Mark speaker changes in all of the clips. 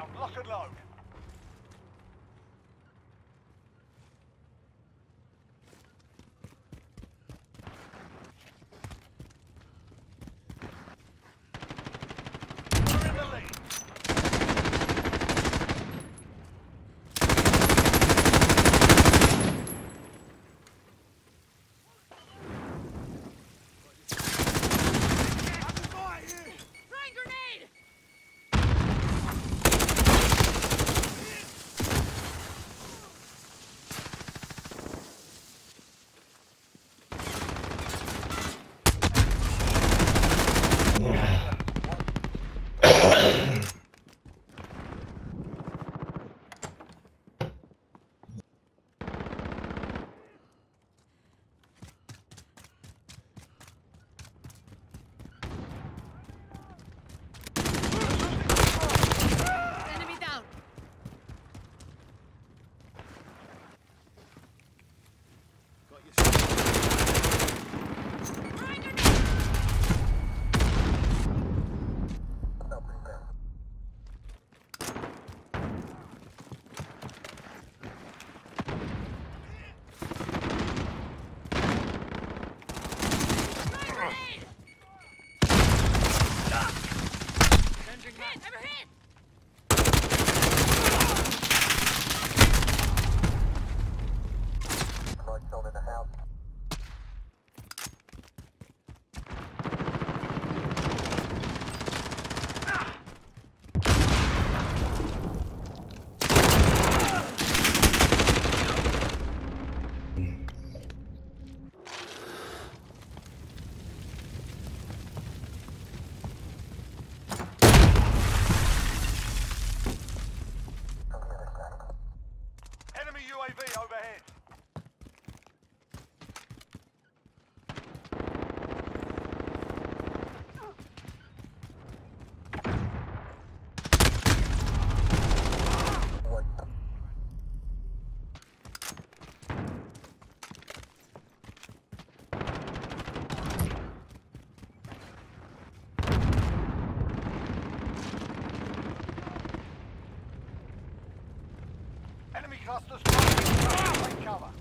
Speaker 1: down. Lock and load. Trust us. Take cover.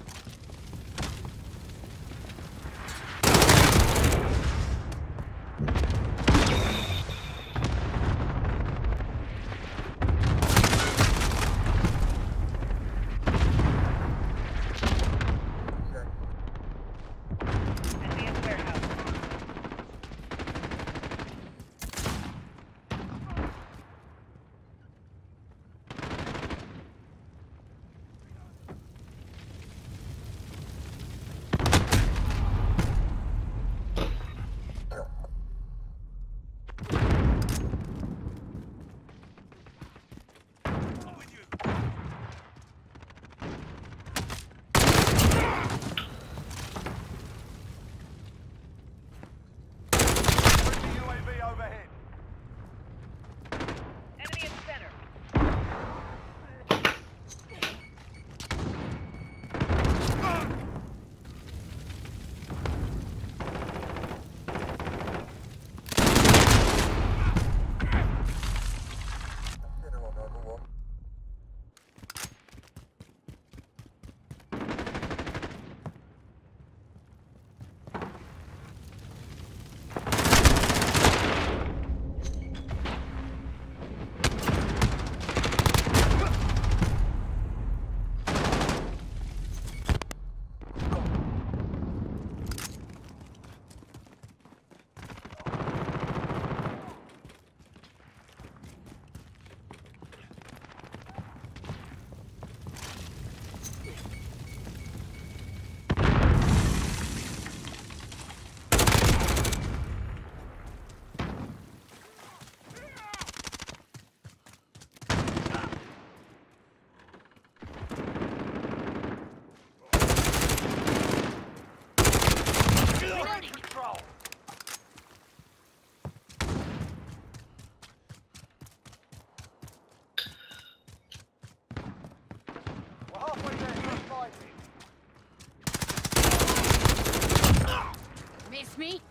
Speaker 2: Miss me?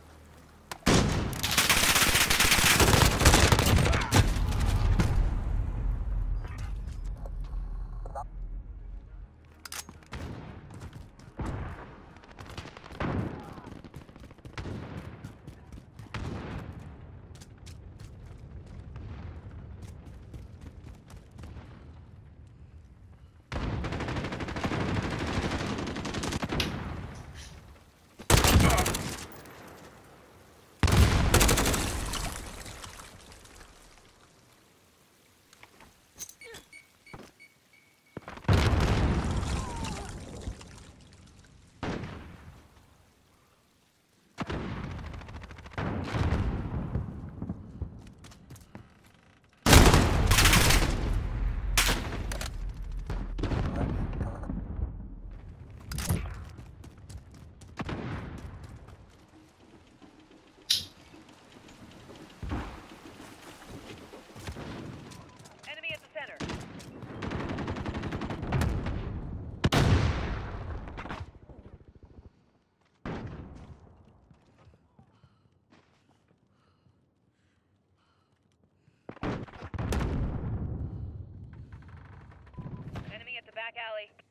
Speaker 1: back alley.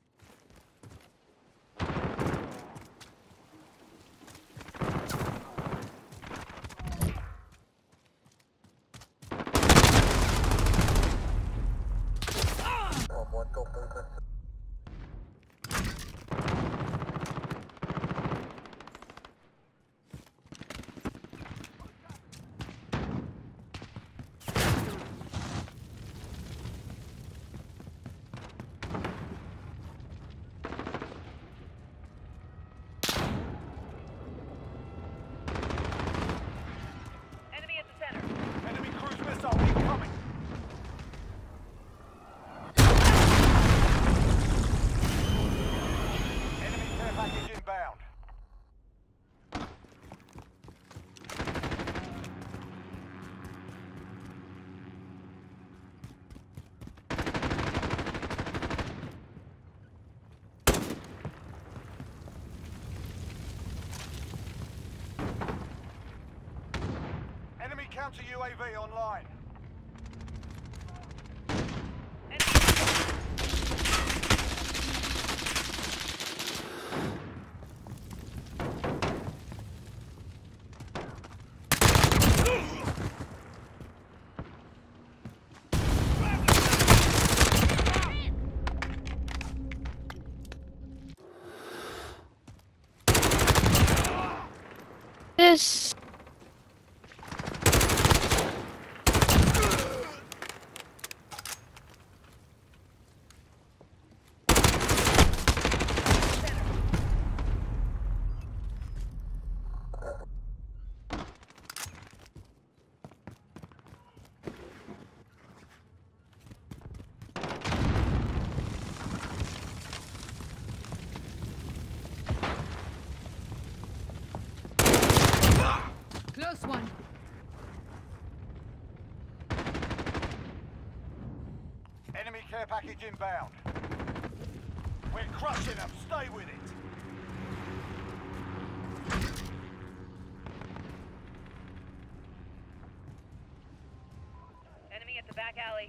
Speaker 1: Counter UAV online.
Speaker 3: This.
Speaker 2: Close one.
Speaker 1: Enemy care package inbound. We're crushing them. Stay with it.
Speaker 4: Enemy at the back alley.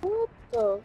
Speaker 3: What the